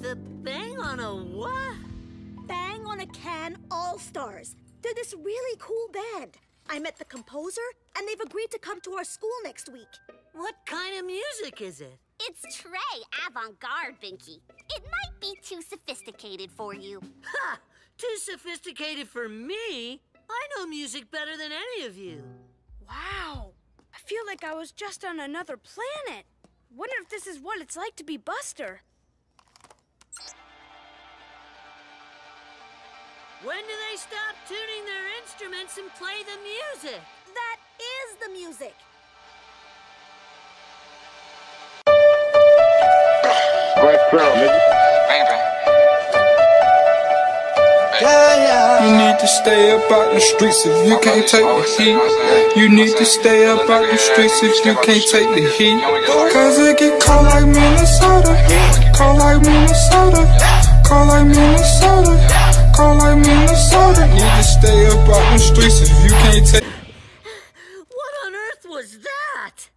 The Bang on a what? Bang on a Can All Stars. They're this really cool band. I met the composer, and they've agreed to come to our school next week. What kind of music is it? It's Trey avant-garde, Binky. It might be too sophisticated for you. Ha! Too sophisticated for me? I know music better than any of you. Wow. I feel like I was just on another planet. Wonder if this is what it's like to be Buster. When do they stop tuning their instruments and play the music? That is the music. You need to stay up out the streets if you can't take the heat. You need to stay up out the streets if you can't take the heat. Cause it get cold like Minnesota. Cold like Minnesota. Cold like Minnesota. Need to stay up out the streets if you can't take What on earth was that?